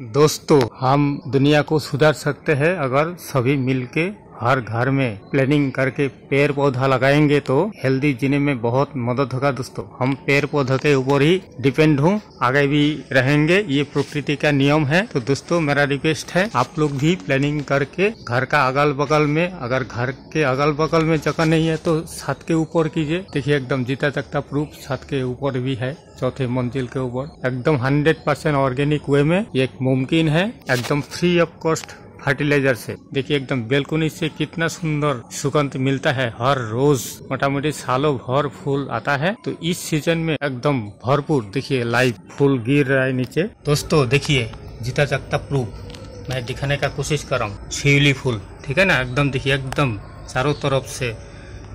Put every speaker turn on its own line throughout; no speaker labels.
दोस्तों हम दुनिया को सुधार सकते हैं अगर सभी मिलके हर घर में प्लानिंग करके पेड़ पौधा लगाएँगे तो हेल्दी जीने में बहुत मदद होगा दोस्तों। हम पेड़ पौधे के ऊपर ही डिपेंड हूँ। आगे भी रहेंगे। ये प्रकृति का नियम है। तो दोस्तों, मेरा रिक्वेस्ट है, आप लोग भी प्लानिंग करके घर का अगल बगल में, अगर घर के अगल बगल में जगह नहीं है तो छत के ऊपर कीजिए। देखिए, एकदम जीता जगता प्रूफ छत के ऊपर भी है, चौथे मंजिल के ऊपर। एकदम हंड्रेड परसेंट ऑर्गेनिक वे में ये मुमकिन है। एकदम फ्री ऑफ़ कॉस्ट फर्टिलाइज़र से। देखिए, एकदम बेलकुनी से कितना सुंदर सुगंध मिलता है। हर रोज मोटा मोटी सालों भर फूल आता है। तो इस सीज़न में एकदम भरपूर, देखिए लाइव फूल गिर रहा है नीचे। दोस्तों, देखिए जीता जागता प्रूफ मैं दिखाने का कोशिश कर रहा हूँ। शिवली फूल, ठीक है ना? एकदम, देखिए, एकदम चारों तरफ़ से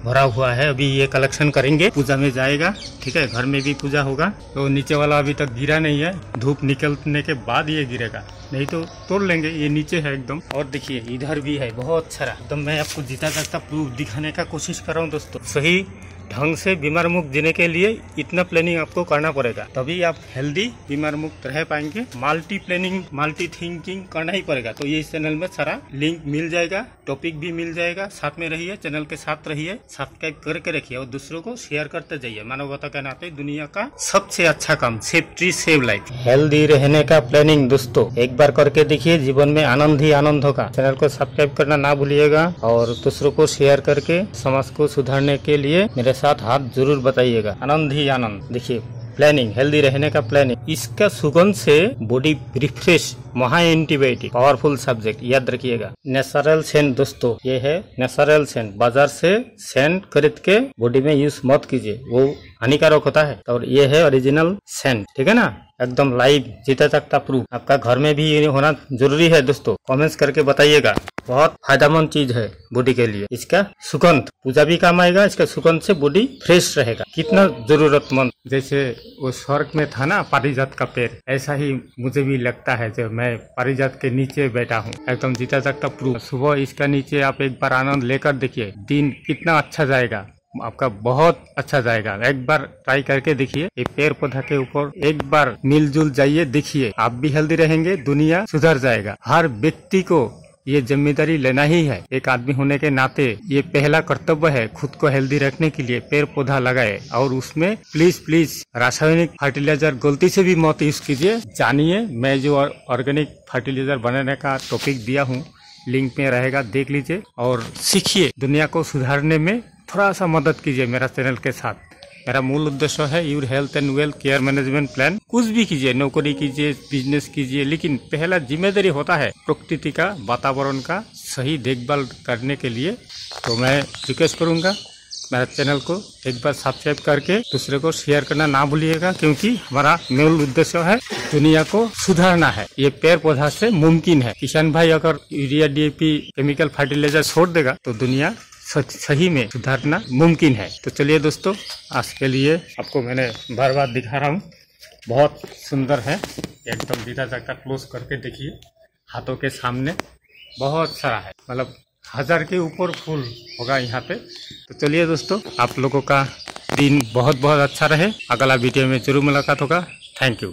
भरा हुआ है। अभी ये कलेक्शन करेंगे, पूजा में जाएगा, ठीक है? घर में भी पूजा होगा। तो नीचे वाला अभी तक गिरा नहीं है। धूप निकलने के बाद ये गिरेगा। नहीं तो तोड़ लेंगे, ये नीचे है एकदम। और देखिए, इधर भी है, बहुत सारा। एकदम मैं आपको जीता जाता प्रूफ दिखाने का कोशिश कर रहा हूँ दोस्तों। सही? ढंग से बीमार मुक्त जीने के लिए इतना प्लानिंग आपको करना पड़ेगा। तभी आप हेल्दी बीमार मुक्त रह पाएँगे। मल्टी प्लानिंग मल्टी थिंकिंग करना ही पड़ेगा। तो ये इस चैनल में सारा लिंक मिल जाएगा टॉपिक भी मिल जाएगा। साथ में रहिए चैनल के साथ रहिए सब्सक्राइब करके रखिए और दूसरों को शेयर करते जाइए। मानवता के नाते दुनिया का सबसे अच्छा काम save tree save life healthy रहने का प्लानिंग दोस्तों, एक बार करके देखिए, जीवन में आनंद ही आनंद होगा। चैनल को सब्सक्राइब करना ना भूलिएगा और दूसरों को शेयर करके समाज को सुधारने के लिए मेरे साथ हाथ ज़रूर बताइएगा। आनंद ही आनंद। देखिए प्लानिंग हेल्दी रहने का प्लानिंग इसका सुगंध से बॉडी रिफ्रेश महा एंटीबायोटिक पावरफुल सब्जेक्ट याद रखिएगा। नेचुरल सेंट दोस्तों, ये है नेचुरल सेंट बाज़ार से सेंट खरीद के बॉडी में यूज़ मत कीजिए। वो हानिकारक होता है। और ये है ओरिजिनल सेंट ठीक है ना? एकदम लाइव जीता सकता प्रूफ आपका घर में भी ये होना ज़रूरी है दोस्तों। कमेंट्स करके बताइएगा। बहुत फ़ायदेमंद चीज़ है बॉडी के लिए। इसका सुगंध, पूजा भी काम आएगा। इसका सुगंध से बॉडी फ्रेश रहेगा। कितना जरूरतमंद। जैसे वो स्वर्ग में था ना, पारिजात का पेड़, ऐसा ही मुझे भी लगता है जब मैं पारिजात के नीचे बैठा हूँ। एकदम जीता जागता प्रूफ। सुबह इसका नीचे आप एक बार आनंद लेकर देखिए। दिन कितना अच्छा जाएगा। आपका बहुत अच्छा जाएगा। एक बार ट्राई करके देखिए। ये पेड़ पौधा के ऊपर एक बार मिलजुल जाइए, देखिए। आप भी हेल्दी रहेंगे, दुनिया सुधर जाएगा। हर व्यक्ति को ये ज़िम्मेदारी लेना ही है। एक आदमी होने के नाते ये पहला कर्तव्य है खुद को हेल्दी रखने के लिए पेड़ पौधा लगाए और उसमें प्लीज़ प्लीज़ रासायनिक फर्टिलाइज़र गलती से भी मत यूज़ कीजिए। जानिए, मैं जो ऑर्गेनिक फर्टिलाइज़र बनाने का टॉपिक दिया हूँ लिंक में रहेगा, देख लीजिए और सीखिए। दुनिया को सुधारने में थोड़ा सा मदद कीजिए मेरा चैनल के साथ। मेरा मूल उद्देश्य है your health and wealth care management plan कुछ भी कीजिए, नौकरी कीजिए बिज़नेस कीजिए, लेकिन पहला ज़िम्मेदारी होता है प्रकृति का, वातावरण का सही देखभाल करने के लिए। तो मैं रिक्वेस्ट करूँगा मेरा चैनल को एक बार सब्सक्राइब करके दूसरे को शेयर करना ना भूलिएगा, क्योंकि हमारा मूल उद्देश्य है दुनिया को सुधारना है। ये पेड़ पौधा से मुमकिन है। किसान भाई अगर यूरिया डीएपी केमिकल फर्टिलाइज़र छोड़ देगा तो दुनिया सही में सुधारना मुमकिन है। तो चलिए दोस्तों, आज के लिए आपको मैंने बार बार दिखा रहा हूँ। बहुत सुंदर है। एकदम दीदा जाकर क्लोज करके देखिए। हाथों के सामने बहुत सारा है। मतलब हज़ार के ऊपर फूल होगा यहाँ पे। तो चलिए दोस्तों, आप लोगों का दिन बहुत बहुत अच्छा रहे। अगला वीडियो में ज़रूर मुलाकात होगा। Thank you